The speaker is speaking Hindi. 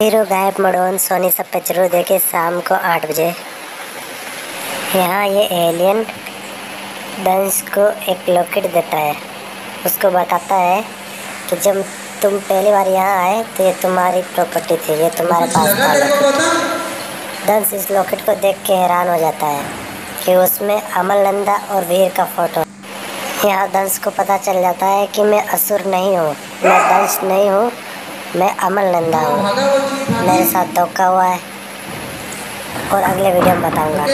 हीरो गायब मडोन सोनी सब पे ज़रूर देखे शाम को आठ बजे। यहाँ ये एलियन डंस को एक लॉकेट देता है। उसको बताता है कि जब तुम पहली बार यहाँ आए तो ये तुम्हारी प्रॉपर्टी थी ये तुम्हारे पास था। डंस इस लॉकेट को देख के हैरान हो जाता है कि उसमें अमल नंदा और वीर का फ़ोटो यहाँ दंश को पता चल जाता है कि मैं असुर नहीं हूँ मैं दंश नहीं हूँ मैं अमल नंदा हूँ। मेरे साथ धोखा हुआ है। और अगले वीडियो में बताऊँगा।